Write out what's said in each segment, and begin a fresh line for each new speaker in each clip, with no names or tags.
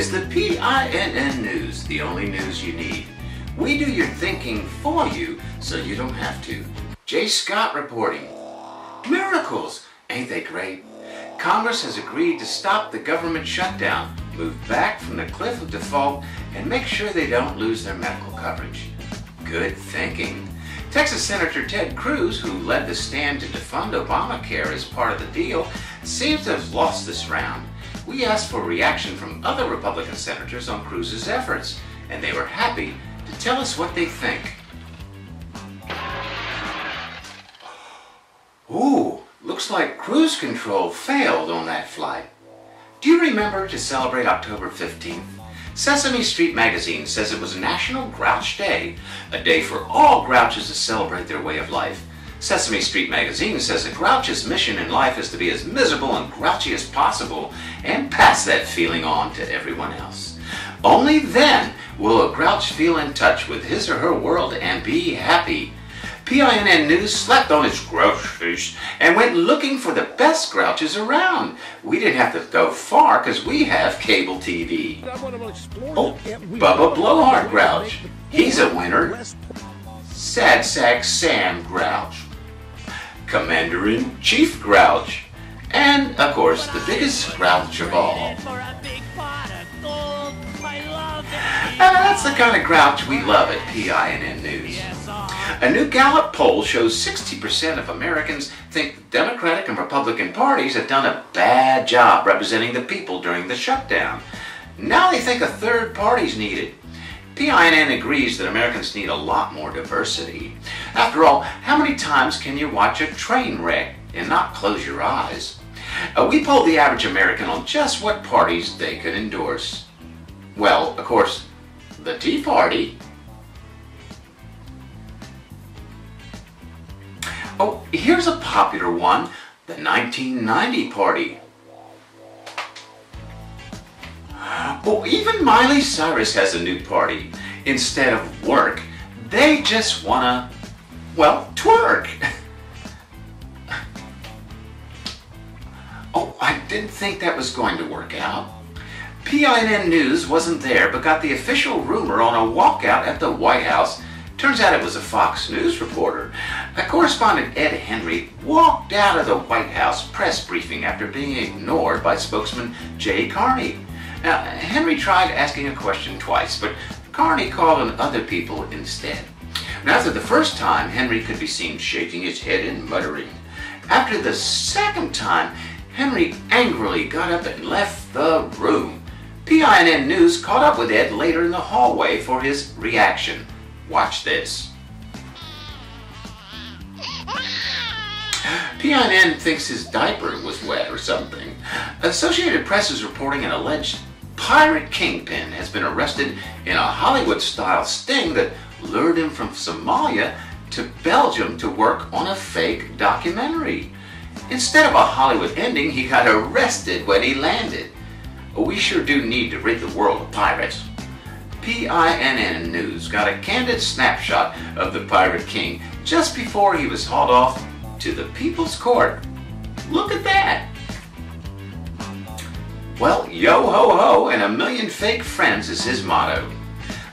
is the PINN News, the only news you need. We do your thinking for you so you don't have to. Jay Scott reporting. Miracles! Ain't they great? Congress has agreed to stop the government shutdown, move back from the cliff of default, and make sure they don't lose their medical coverage. Good thinking. Texas Senator Ted Cruz, who led the stand to defund Obamacare as part of the deal, seems to have lost this round. We asked for reaction from other Republican senators on Cruz's efforts, and they were happy to tell us what they think. Ooh, looks like cruise control failed on that flight. Do you remember to celebrate October 15th? Sesame Street magazine says it was National Grouch Day, a day for all grouches to celebrate their way of life. Sesame Street magazine says a grouch's mission in life is to be as miserable and grouchy as possible and pass that feeling on to everyone else. Only then will a grouch feel in touch with his or her world and be happy. PINN News slept on its grouch and went looking for the best grouches around. We didn't have to go far because we have cable TV. Oh, Bubba Blowhard Grouch. He's a winner. Sad Sack Sam Grouch. Commander-in-Chief Grouch. And, of course, the biggest grouch of all. And that's the kind of grouch we love at PINN News. A new Gallup poll shows 60% of Americans think the Democratic and Republican parties have done a bad job representing the people during the shutdown. Now they think a third party's needed. PINN agrees that Americans need a lot more diversity. After all, how many times can you watch a train wreck and not close your eyes? Uh, we polled the average American on just what parties they could endorse. Well, of course, the Tea Party. Oh, here's a popular one, the 1990 Party. Well, even Miley Cyrus has a new party. Instead of work, they just wanna, well, twerk. oh, I didn't think that was going to work out. PINN News wasn't there, but got the official rumor on a walkout at the White House. Turns out it was a Fox News reporter. A correspondent Ed Henry walked out of the White House press briefing after being ignored by spokesman Jay Carney. Now, Henry tried asking a question twice, but Carney called on other people instead. And after the first time, Henry could be seen shaking his head and muttering. After the second time, Henry angrily got up and left the room. PINN News caught up with Ed later in the hallway for his reaction. Watch this. PINN thinks his diaper was wet or something. Associated Press is reporting an alleged pirate kingpin has been arrested in a Hollywood-style sting that lured him from Somalia to Belgium to work on a fake documentary. Instead of a Hollywood ending, he got arrested when he landed. We sure do need to rid the world of pirates. PINN News got a candid snapshot of the Pirate King just before he was hauled off to the People's Court. Look at that! Well, yo ho ho and a million fake friends is his motto.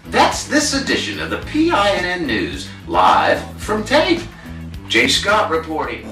That's this edition of the PINN News live from tape. Jay Scott reporting.